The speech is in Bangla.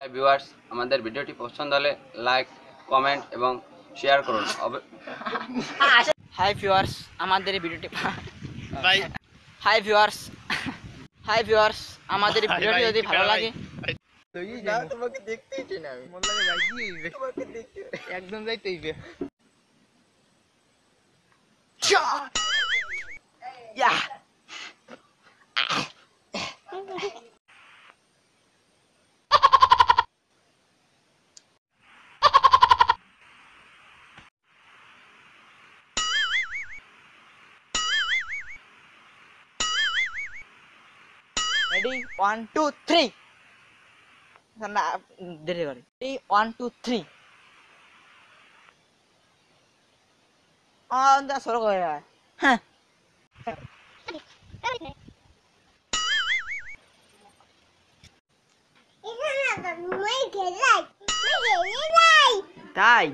ভিউয়ার্স আমাদের ভিডিওটি পছন্দ হলে লাইক কমেন্ট এবং শেয়ার করুন। হাই ভিউয়ার্স আমাদের ভিডিওটি হাই ভিউয়ার্স হাই ভিউয়ার্স আমাদের ভিডিওটি যদি ভালো লাগে দেখতে একদম রেডি ওয়ান টু থ্রি না দেরি করে রেডি ওয়ান টু থ্রি আন্দা সরো করে হ্যাঁ তাই